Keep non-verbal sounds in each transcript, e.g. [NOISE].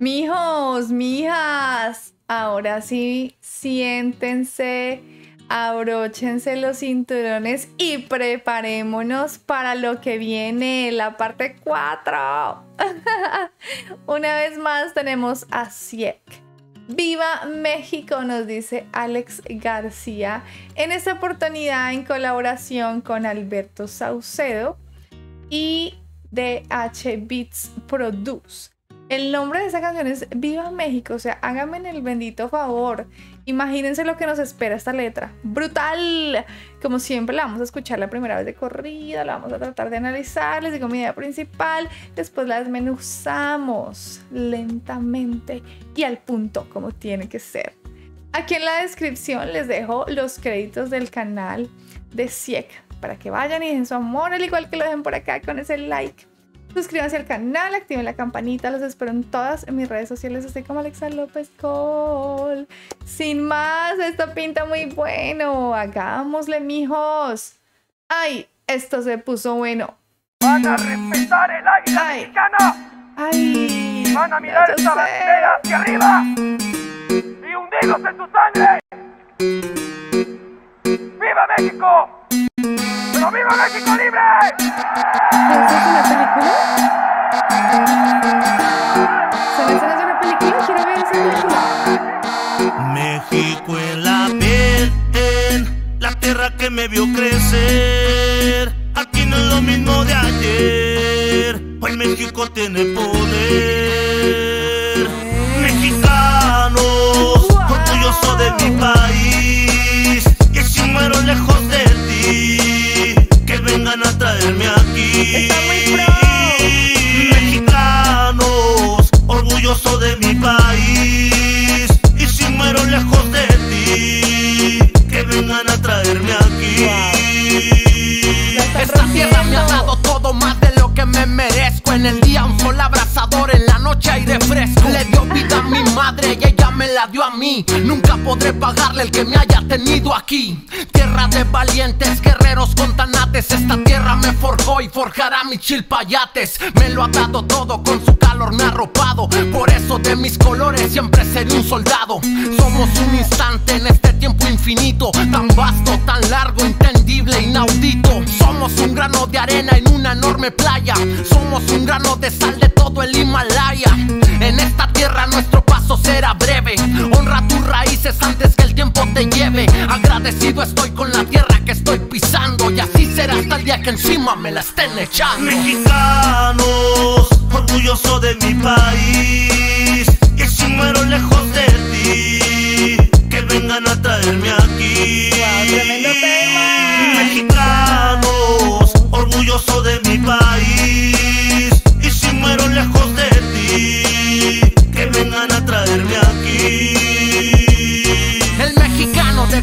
Mijos, mijas, ahora sí, siéntense, abróchense los cinturones y preparémonos para lo que viene, la parte 4. [LAUGHS] Una vez más tenemos a Siek. Viva México, nos dice Alex García, en esta oportunidad en colaboración con Alberto Saucedo y DH Beats Produce. El nombre de esa canción es Viva México, o sea, háganme el bendito favor. Imagínense lo que nos espera esta letra. Brutal. Como siempre, la vamos a escuchar la primera vez de corrida, la vamos a tratar de analizar, les digo mi idea principal, después la desmenuzamos lentamente y al punto como tiene que ser. Aquí en la descripción les dejo los créditos del canal de SIEC para que vayan y den su amor, al igual que lo dejen por acá con ese like Suscríbanse al canal, activen la campanita, los espero en todas mis redes sociales, estoy como Alexa López Cole. Sin más, esto pinta muy bueno, hagámosle mijos. Ay, esto se puso bueno. Van a respetar el águila Ay. mexicana. Ay, Van a mirar sé. bandera hacia arriba y hundirlos en su sangre. ¡Viva México! ¡Pero viva México libre! ¿Esa es una película? ¿Son escenas de una película? Quiero ver esa película. México en la piel, en la tierra que me vio crecer. Aquí no es lo mismo de ayer, hoy México tiene poder. Nunca podré pagarle el que me haya tenido aquí. Tierra de valientes, guerreros con tanates. Esta tierra me forjó y forjará mis chilpayates. Me lo ha dado todo, con su calor me ha arropado. Por eso de mis colores siempre seré un soldado. Somos un instante en este tiempo infinito. Tan vasto, tan largo, entendible, inaudito. Somos un grano de arena en una enorme playa. Somos un grano de sal de todo el Himalaya. En esta tierra nuestro paso será breve. Honra tus raíces antes que el tiempo te lleve. Agradecido estoy con la tierra que estoy pisando. Y así será hasta el día que encima me la estén echando. Mexicanos, orgulloso de mi país. Y si muero lejos de ti, que vengan a traerme aquí.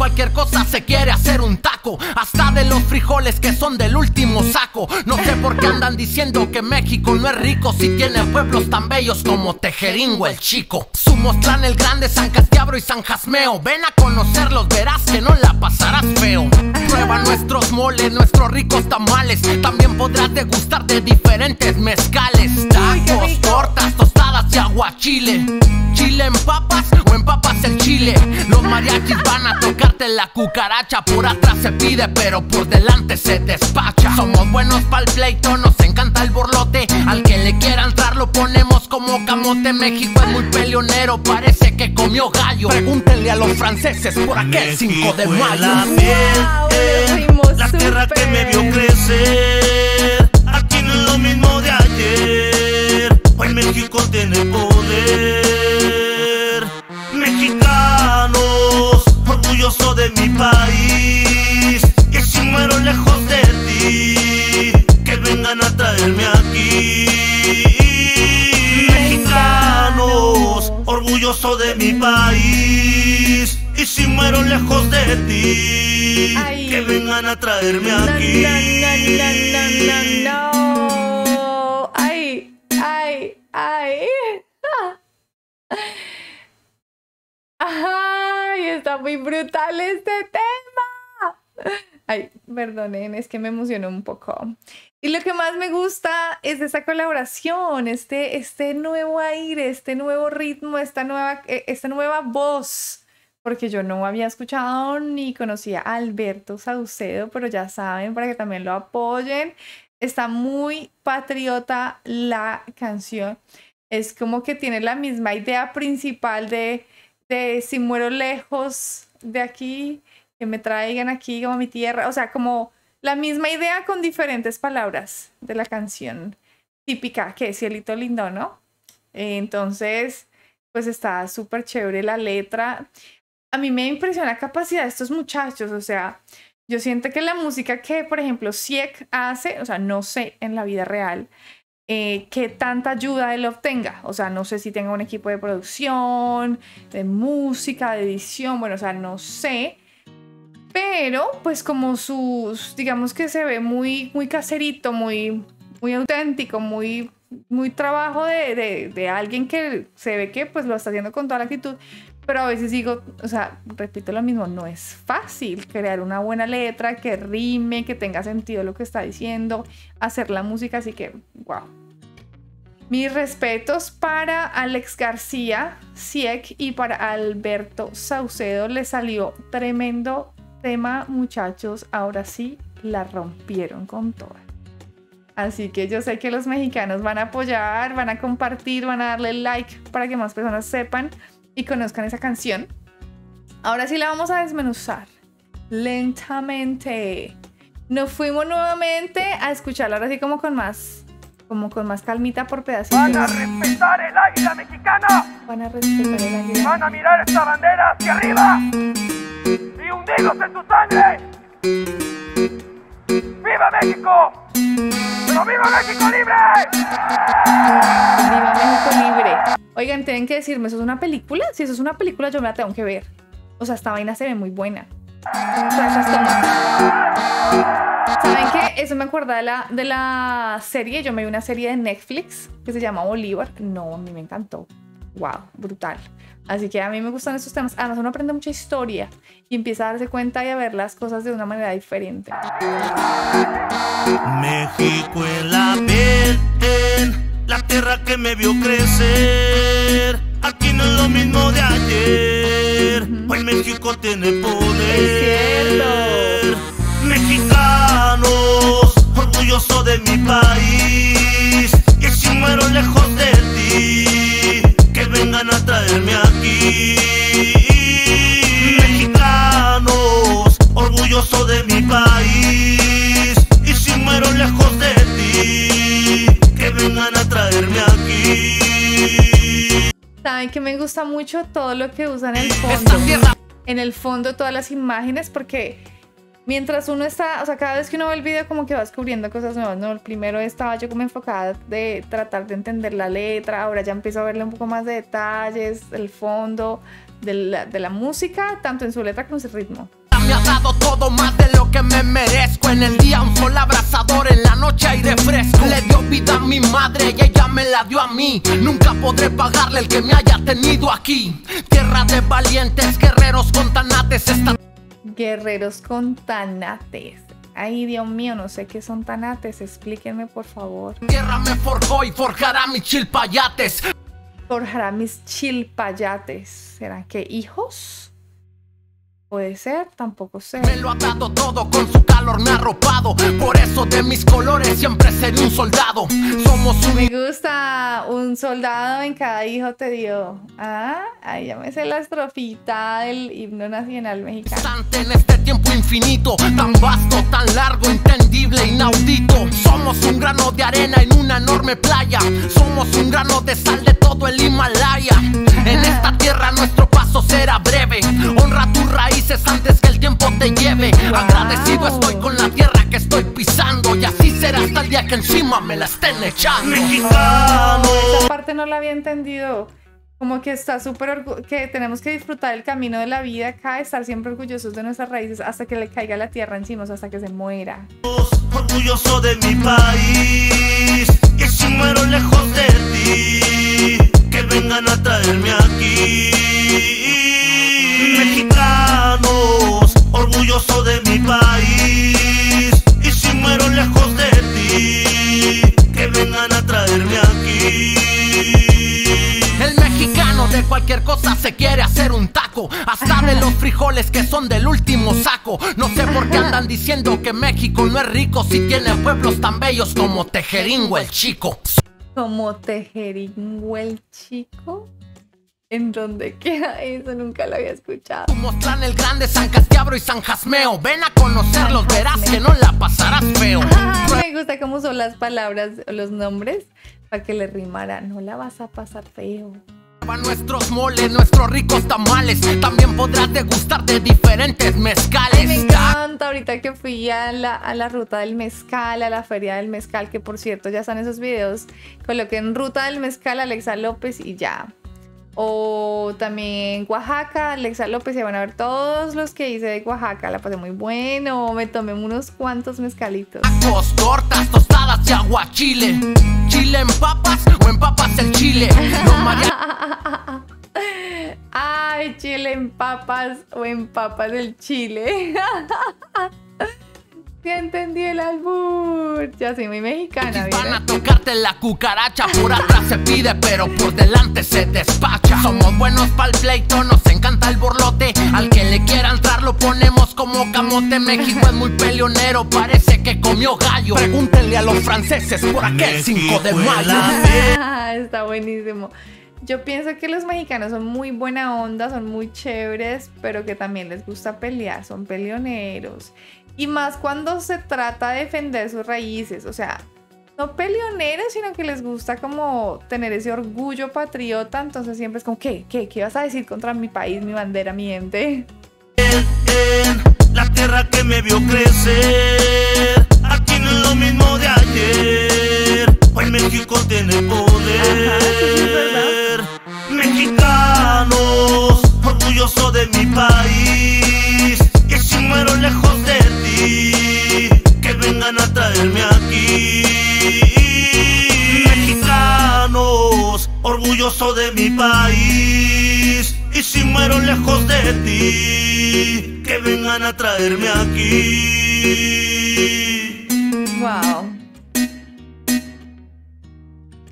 Cualquier cosa se quiere hacer un taco, hasta de los frijoles que son del último saco. No sé por qué andan diciendo que México no es rico si tiene pueblos tan bellos como Tejeringo el Chico. Sumostlán el Grande, San Castiabro y San Jasmeo. Ven a conocerlos, verás que no la pasarás feo. Prueba nuestros moles, nuestros ricos tamales. También podrás degustar de diferentes mezcales. Tacos, tortas, tostadas y aguachile. Chile en papas o en papas el chile. Los mariachis van a tocarte la cucaracha. Por atrás se pide, pero por delante se despacha. Somos buenos pa'l pleito, nos encanta el borlote. Al que le quiera entrar lo ponemos como camote. México es muy peleonero, parece que comió gallo. Pregúntenle a los franceses por aquel 5 de mayo. la Wow, la tierra que me vio crecer. Aquí no es lo mismo de ayer. México tiene poder. Mexicanos, orgulloso de mi país. Y si muero lejos de ti, que vengan a traerme aquí. Mexicanos, orgulloso de mi país. Y si muero lejos de ti, Ay. que vengan a traerme aquí. no, no, no, está muy brutal este tema. Ay, perdonen, es que me emocionó un poco. Y lo que más me gusta es esta colaboración, este, este nuevo aire, este nuevo ritmo, esta nueva, eh, esta nueva voz. Porque yo no había escuchado ni conocía a Alberto Saucedo, pero ya saben, para que también lo apoyen. Está muy patriota la canción. Es como que tiene la misma idea principal de, de si muero lejos de aquí, que me traigan aquí como a mi tierra. O sea, como la misma idea con diferentes palabras de la canción típica, que es Cielito Lindo, ¿no? Entonces, pues está súper chévere la letra. A mí me impresiona la capacidad de estos muchachos, o sea, yo siento que la música que, por ejemplo, Siek hace, o sea, no sé en la vida real, eh, qué tanta ayuda él obtenga. O sea, no sé si tenga un equipo de producción, de música, de edición, bueno, o sea, no sé. Pero, pues como sus, digamos que se ve muy, muy caserito, muy, muy auténtico, muy, muy trabajo de, de, alguien que se ve que pues lo está haciendo con toda la actitud. Pero a veces digo, o sea, repito lo mismo, no es fácil crear una buena letra que rime, que tenga sentido lo que está diciendo, hacer la música, así que, wow. Mis respetos para Alex García, Siek y para Alberto Saucedo. Le salió tremendo tema, muchachos. Ahora sí la rompieron con toda. Así que yo sé que los mexicanos van a apoyar, van a compartir, van a darle like para que más personas sepan y conozcan esa canción. Ahora sí la vamos a desmenuzar lentamente. Nos fuimos nuevamente a escucharla ahora sí como con más como con más calmita por pedacitos. Van a respetar el águila mexicana. Van a respetar el águila. Van a mirar esta bandera hacia arriba. Y hundidos en su sangre. ¡Viva México! ¡Pero viva México libre! Viva México libre. Oigan, tienen que decirme, ¿eso es una película? Si eso es una película, yo me la tengo que ver. O sea, esta vaina se ve muy buena. Sea, esas tomas. ¿Saben qué? Eso me acuerda de la, de la serie. Yo me vi una serie de Netflix que se llama Bolívar. No, a mí me encantó. Wow, brutal. Así que a mí me gustan esos temas. Además, uno aprende mucha historia y empieza a darse cuenta y a ver las cosas de una manera diferente. México en la piel, en la tierra que me vio crecer. Aquí no es lo mismo de ayer. Hoy México tiene poder. Es cierto. Mucho todo lo que usan en el fondo. En el fondo, todas las imágenes, porque mientras uno está, o sea, cada vez que uno ve el video, como que va descubriendo cosas nuevas, ¿no? El primero estaba yo como enfocada de tratar de entender la letra, ahora ya empiezo a verle un poco más de detalles, el fondo de la, de la música, tanto en su letra como en su ritmo. Dado todo más de lo que me merezco. En el día un sol abrasador, en la noche aire fresco. Le dio vida a mi madre y ella me la dio a mí. Nunca podré pagarle el que me haya tenido aquí. Tierra de valientes, guerreros con tanates. Esta Guerreros con tanates. Ay, Dios mío, no sé qué son tanates, explíquenme por favor. tierra me forjó y forjará mis chilpayates. Forjará mis chilpayates. ¿Serán que hijos? Puede ser, tampoco sé. Calor me ha arropado. Por eso de mis colores siempre seré un soldado. Somos Me un gusta un soldado en cada hijo te dio. Ah, ahí ya me sé la estrofita del himno nacional mexicano. en este tiempo infinito, tan vasto, tan largo, entendible, inaudito. Somos un grano de arena en una enorme playa. Somos un grano de sal de todo el Himalaya. En esta tierra nuestro paso será breve. Honra tus raíces antes que el tiempo te lleve. Agradecido estoy con la tierra que estoy pisando. Y así será hasta el día que encima me la estén echando. Mexicano. Esa parte no la había entendido. Como que está súper que tenemos que disfrutar el camino de la vida acá, estar siempre orgullosos de nuestras raíces hasta que le caiga la tierra encima, o sea, hasta que se muera. orgulloso de mi país. Y si muero lejos de ti, que vengan a traerme aquí. Cosa se quiere hacer un taco. Hasta de los frijoles que son del último saco. No sé por qué andan diciendo que México no es rico si tiene pueblos tan bellos como Tejeringo el Chico. Como Tejeringo el Chico. ¿En dónde queda eso? Nunca lo había escuchado. Mostran el Grande, San Castiabro y San Jasmeo. Ven a conocerlos, verás que no la pasarás feo. [LAUGHS] me gusta cómo son las palabras, los nombres, para que le rimara. No la vas a pasar feo. Nuestros moles, nuestros ricos tamales. También podrás degustar de diferentes mezcales. me encanta ahorita que fui a la, a la, ruta del mezcal, a la feria del mezcal, que por cierto ya están esos videos. Coloquen ruta del mezcal Alexa López y ya o también Oaxaca, Alexa López, se van a ver todos los que hice de Oaxaca. La pasé muy bueno, me tomé unos cuantos mezcalitos. Tacos, tortas, y aguachile. Chile en papas o en papas el chile. [LAUGHS] Ay, chile en papas o en papas del chile. [LAUGHS] Ya entendí el albur. Ya soy muy mexicana. Van a tocarte la cucaracha. Por atrás se pide, pero por delante se despacha. Somos buenos pa'l pleito, nos encanta el borlote. Al que le quiera entrar lo ponemos como camote. México es muy peleonero, parece que comió gallo. Pregúntenle a los franceses por aquel 5 de mayo. [LAUGHS] Está buenísimo. Yo pienso que los mexicanos son muy buena onda, son muy chéveres, pero que también les gusta pelear, son peleoneros. Y más cuando se trata de defender sus raíces, o sea, no peleoneros, sino que les gusta como tener ese orgullo patriota, entonces siempre es como, ¿qué? ¿Qué? ¿Qué vas a decir contra mi país, mi bandera, mi la tierra que me vio crecer, aquí no es lo mismo de ayer, hoy México tiene poder. Mexicanos, orgulloso de mi país, que si muero lejos de que vengan a traerme aquí. Mexicanos, orgulloso de mi país. Y si muero lejos de ti, que vengan a traerme aquí. Wow.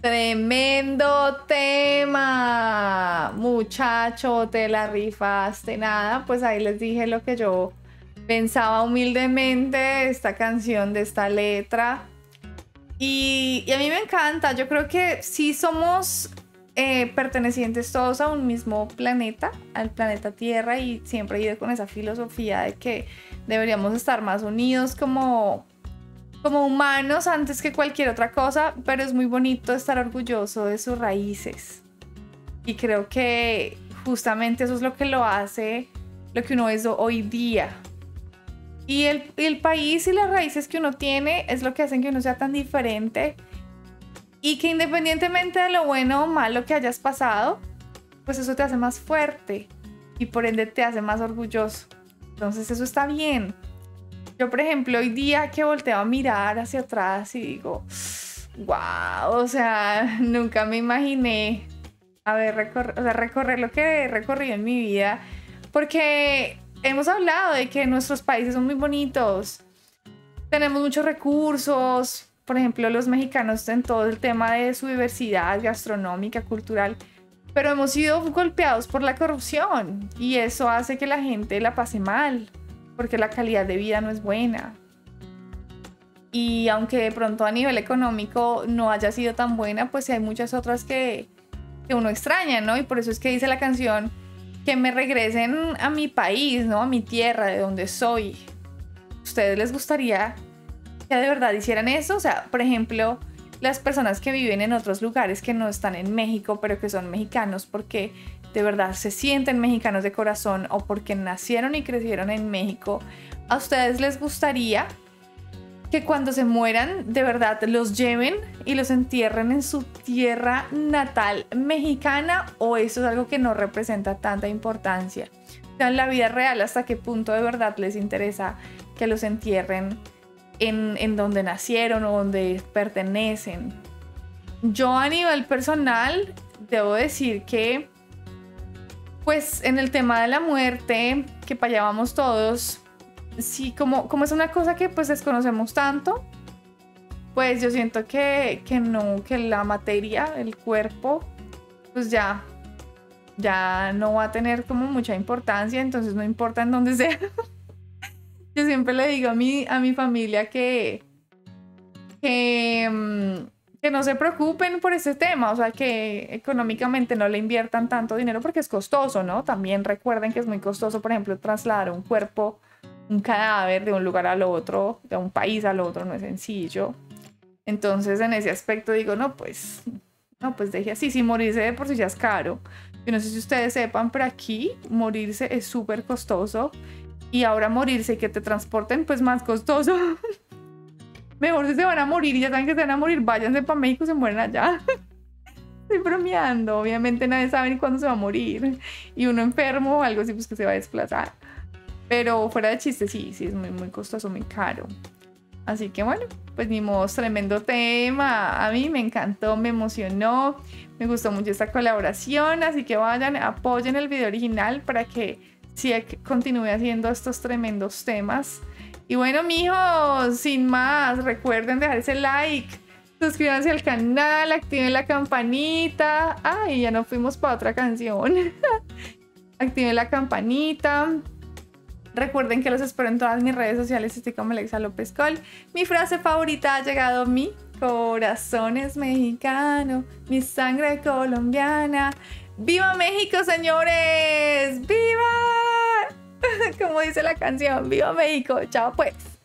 Tremendo tema. Muchacho, te la rifaste. Nada, pues ahí les dije lo que yo pensaba humildemente esta canción de esta letra. Y, a mí me encanta, yo creo que sí somos eh, pertenecientes todos a un mismo planeta, al planeta Tierra, y siempre he ido con esa filosofía de que deberíamos estar más unidos como, como humanos antes que cualquier otra cosa, pero es muy bonito estar orgulloso de sus raíces. Y creo que justamente eso es lo que lo hace lo que uno es hoy día, y el, país y las raíces que uno tiene es lo que hacen que uno sea tan diferente y que independientemente de lo bueno o malo que hayas pasado, pues eso te hace más fuerte y por ende te hace más orgulloso. Entonces eso está bien. Yo, por ejemplo, hoy día que volteo a mirar hacia atrás y digo, wow, o sea, [LAUGHS] nunca me imaginé haber recorrer lo que he recorrido en mi vida, porque hemos hablado de que nuestros países son muy bonitos, tenemos muchos recursos, por ejemplo, los mexicanos en todo el tema de su diversidad gastronómica, cultural, pero hemos sido golpeados por la corrupción y eso hace que la gente la pase mal, porque la calidad de vida no es buena. Y aunque de pronto a nivel económico no haya sido tan buena, pues hay muchas otras que, que uno extraña, ¿no? Y por eso es que dice la canción, que me regresen a mi país, ¿no? A mi tierra, de donde soy. ¿Ustedes les gustaría de verdad hicieran eso? O sea, por ejemplo, las personas que viven en otros lugares que no están en México, pero que son mexicanos porque de verdad se sienten mexicanos de corazón o porque nacieron y crecieron en México, ¿a ustedes les gustaría que cuando se mueran de verdad los lleven y los entierren en su tierra natal mexicana o eso es algo que no representa tanta importancia. O sea, en la vida real, ¿hasta qué punto de verdad les interesa que los entierren en, en donde nacieron o donde pertenecen? Yo a nivel personal debo decir que, pues en el tema de la muerte, que para allá vamos todos, sí, como, como es una cosa que pues desconocemos tanto, pues yo siento que, que no, que la materia, el cuerpo, pues ya ya no va a tener como mucha importancia, entonces no importa en dónde sea. [LAUGHS] Yo siempre le digo a mi, a mi familia que, que, mm, que no se preocupen por ese tema, o sea, que económicamente no le inviertan tanto dinero porque es costoso, ¿no? También recuerden que es muy costoso, por ejemplo, trasladar un cuerpo, un cadáver de un lugar al otro, de un país al otro, no es sencillo. Entonces, en ese aspecto digo, no, pues, no, pues deje así, si morirse de por sí ya es caro. Yo no sé si ustedes sepan, pero aquí morirse es súper costoso y ahora morirse y que te transporten, pues más costoso. [LAUGHS] Mejor si se van a morir y ya saben que se van a morir, váyanse para México se mueren allá. [LAUGHS] Estoy bromeando, obviamente nadie sabe ni cuándo se va a morir. Y uno enfermo o algo así, pues que se va a desplazar. Pero fuera de chiste, sí, sí, es muy, muy costoso, muy caro. Así que bueno, pues ni modo, tremendo tema. A mí me encantó, me emocionó, me gustó mucho esta colaboración. Así que vayan, apoyen el video original para que sí continúe haciendo estos tremendos temas. Y bueno, mijos, sin más, recuerden dejar ese like, suscríbanse al canal, activen la campanita. Ay, ya no fuimos para otra canción. [LAUGHS] activen la campanita. Recuerden que los espero en todas mis redes sociales. Estoy como Alexa López Col. Mi frase favorita ha llegado mi corazón es mexicano, mi sangre colombiana. ¡Viva México, señores! ¡Viva! [LAUGHS] Como dice la canción, ¡Viva México! ¡Chao, pues!